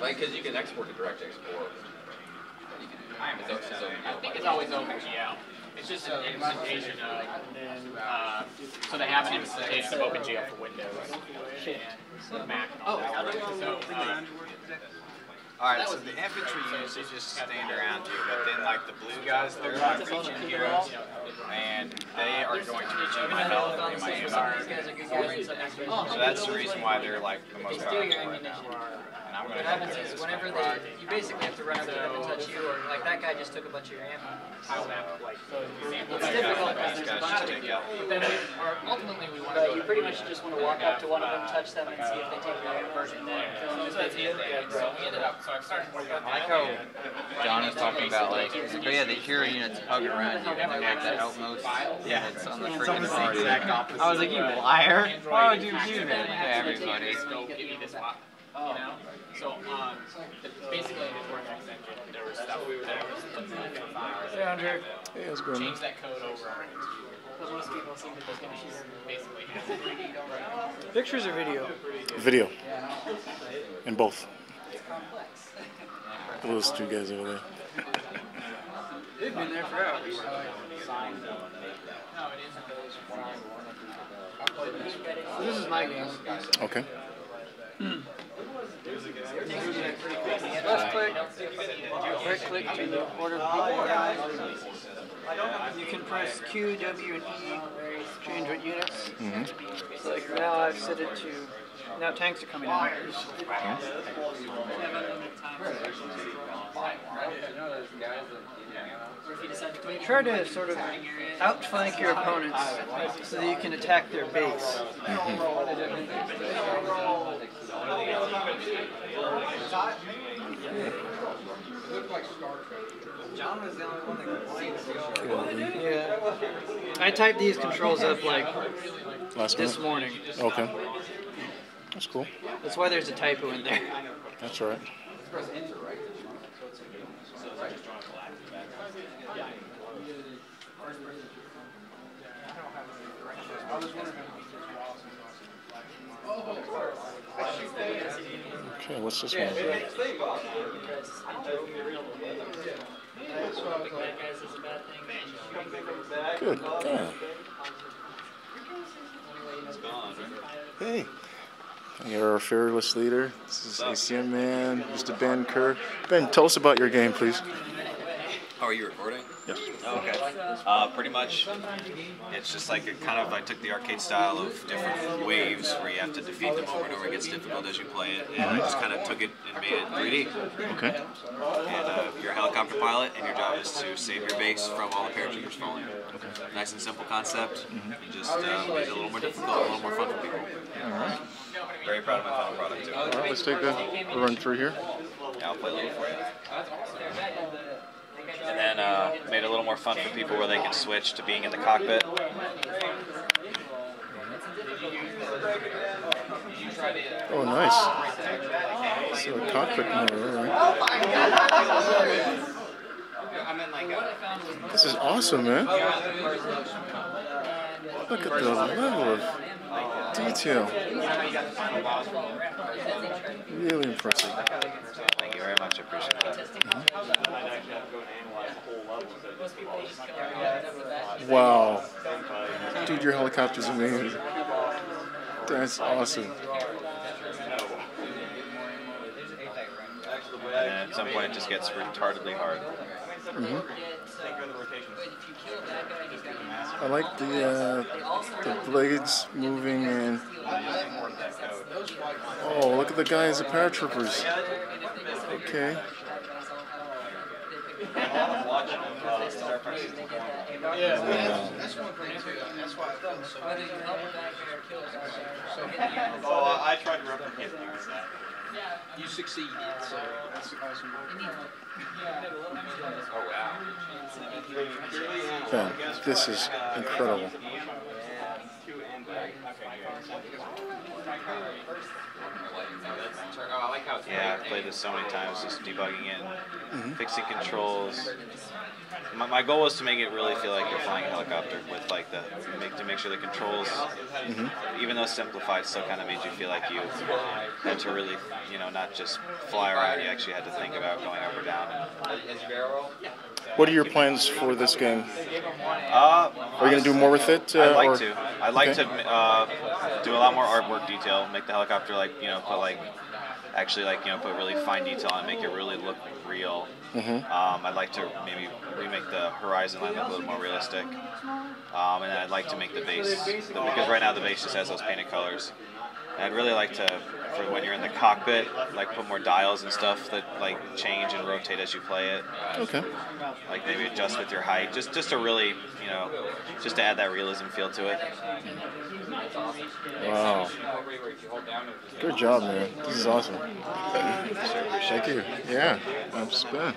Like, because you can export to direct export. You can, it's, o- it's open I think it's always OpenGL. It's just an implementation of, uh, so they have an implementation of OpenGL for Windows and Mac and all that. So, uh, Alright, so the infantry usually just stand around you, but then like the blue guys, they're my region heroes, and they are going to reach my health and my ammo. So that's the reason why they're like the most Steal powerful your right now. Ammunition. And I'm What gonna happens is whenever they, you basically have to run up to them and touch you, or like that guy just took a bunch of your ammo. tile map, like, so example. It's difficult because there's a bunch of take you. But then we, or ultimately we want to But you pretty much just want to walk up to one of them, touch them, and see if they take your ammo. version and then kill them So if that's they it do. there. So we ended up, so I started working on I like that. how John is talking about like, but yeah, the hero units hug around you and they're like the outmost Yeah. units on the It's freaking almost the party. exact. I was like, you liar! Why would you do that to everybody? Go give me this lot, you know? So, um, the- basically in the Cortex engine, there was stuff that was put in the files. Hey, Andrew. Hey, how's it going? Change that code over Because most people seem to think to she's basically Pictures or video? Video. In both. Those two guys over there. They've been there forever. This is my game. Okay. Left click, right click to order people. You can press Q, W, and E, change what units. So like now I've set it to, now tanks are coming out. Try to sort of outflank your opponents so that you can attack their base. John mm-hmm. was the only one that complained. Yeah. I typed these controls up like Last this minute? morning. Okay. That's cool. That's why there's a typo in there. That's all right. What's this one? Good. Yeah. Hey. You're our fearless leader. This is ACM man, Mr. Ben Kerr. Ben, tell us about your game, please. Oh, are you recording? Yes. Okay. Uh, pretty much, it's just like it kind of I took the arcade style of different waves where you have to defeat them over and over. It gets difficult as you play it, and I just kind of took it and made it 3D. Okay. And uh, you're a helicopter pilot, and your job is to save your base from all the paratroopers falling. Okay. Nice and simple concept. And just uh, made it a little more difficult, a little more fun for people. All right. Very proud of my final product too. All right, let's take a, a run through here. Yeah, I'll play a little for you. And then uh, made it a little more fun for people where they can switch to being in the cockpit. Oh, nice. So a cockpit mirror, right. This is awesome, man. Look at the level of detail. Really impressive. Thank you very much. I appreciate that. Mm-hmm. Wow. Dude, your helicopter's amazing. That's awesome. And at some point, it just gets retardedly hard. Mm-hmm. I like the uh, the blades moving and oh, look at the guys, the paratroopers. Okay. Wow. Whether you help them back or kill them. Oh, I tried to replicate that. You succeeded, so that's awesome. Ben, this is incredible. Oh, I like how it's Yeah, I've played this so many times, just debugging it, and fixing controls. My, my goal was to make it really feel like you're flying a helicopter with like the make to make sure the controls, mm-hmm. even though simplified, still kind of made you feel like you had to really, you know, not just fly around. You actually had to think about going up or down. What are your plans for this game? Uh, Are you going to do more with it? Uh, I'd like or- to. I'd like Okay. to uh, do a lot more artwork detail. Make the helicopter like you know put like actually like you know put really fine detail on it, make it really look real. Mhm. Um, I'd like to maybe remake the horizon line look a little more realistic. Um, and I'd like to make the base because right now the base just has those painted colors. And I'd really like to, for when you're in the cockpit, like put more dials and stuff that like change and rotate as you play it. Okay. Like maybe adjust with your height, just just to really, you know, just to add that realism feel to it. Wow. Good job, man. This is awesome. Thank you. Yeah, I'm spin.